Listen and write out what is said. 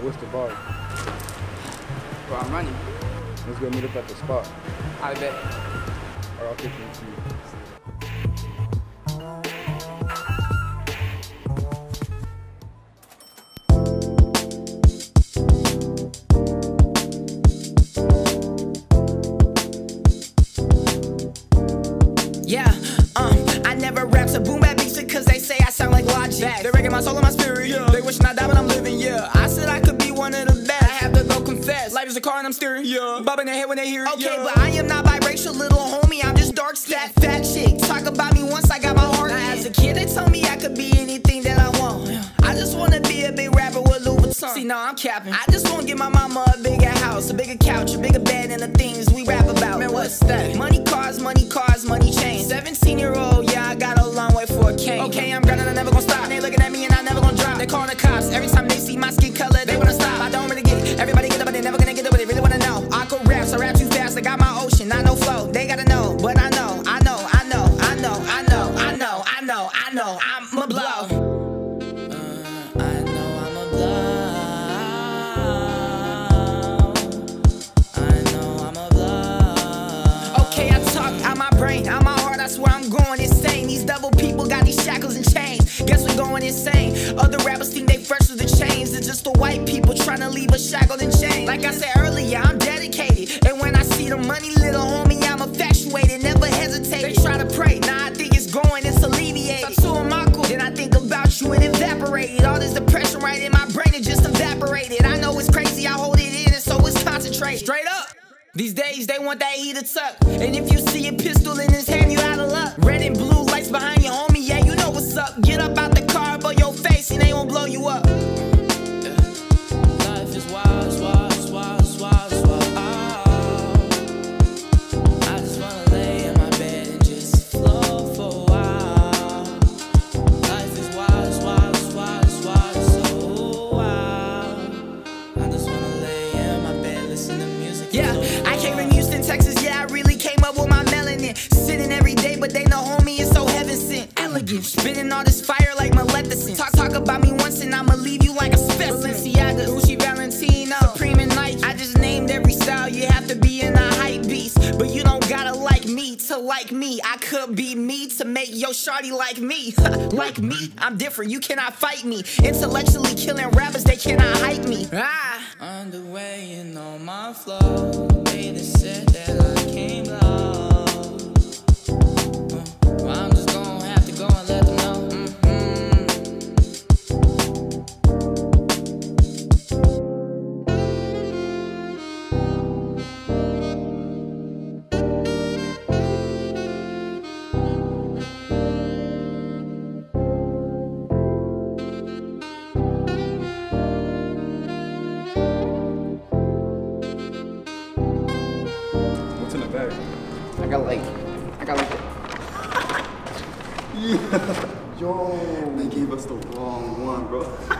Yo, what's the bar? Bro, I'm running. Let's go meet up at the spot. I bet. Or I'll kick you into you. Yeah, sound like Logic. They wrecking my soul and my spirit, yeah. They wishing I die, but I'm living, yeah. I said I could be one of the best. I have to go confess. Life is a car and I'm steering, yeah. Bobbing their head when they hear it, Okay, but I am not biracial, little homie. I'm just dark scat, fat chick. Talk about me once I got my heart. Now, as a kid, they told me I could be anything that I want. I just wanna be a big rapper with Louis Vuitton. See, no, I'm capping. I just wanna give my mama a bigger house, a bigger couch, a bigger bed, and the things we rap about. Man, what's that? Money cars, money cars, money chains. 17 year old, yeah, I got a long way for a cane. Okay, I'm grinding, I'm never gonna they call the cops every time they see my skin color. They wanna stop. I don't really get it. Everybody get up, but they never gonna get up. But they really wanna know. I could rap, so rap too fast. I got my ocean, not no flow. They gotta know, but I know, I know, I know, I know, I know, I know, I know, I know. I'ma uh, blow. Okay, I talk out my brain, out my heart. I swear I'm going insane. These double rappers think they fresh with the chains. It's just the white people trying to leave us shackled and chained. Like I said earlier, I'm dedicated. And when I see the money, little homie, I'm infatuated. Never hesitate. They try to pray. Now I think it's going, it's alleviated. To my cool. Then I think about you and evaporated. All this depression right in my brain, it just evaporated. I know it's crazy, I hold it in, and so it's concentrated. Straight up. These days they want that heater tuck. And if you see a pistol in his hand, you out of luck. Red and blue lights behind your homie, you up. Life is wild, it's wild, it's wild. I just wanna lay in my bed and just flow for a while. Life is wild, it's wild, it's so wild. I just wanna lay in my bed, listen to music. Yeah, I came from Houston, Texas. Yeah, I really came up with my melanin. Sitting every day, but they know homie Elegant, spitting all this fire like Maleficent. Talk, talk about me once and I'ma leave you like a specimen. Balenciaga, Gucci, Valentino, Supreme and Nike. I just named every style. You have to be in a hype beast, but you don't gotta like me to like me. I could be me to make yo shawty like me. like me, I'm different. You cannot fight me. Intellectually killing rappers, they cannot hype me. Ah. Underway and on my flow. Said that I came low. What's in the bag? I got like, I got like, yeah. Yo, they gave us the wrong one, bro.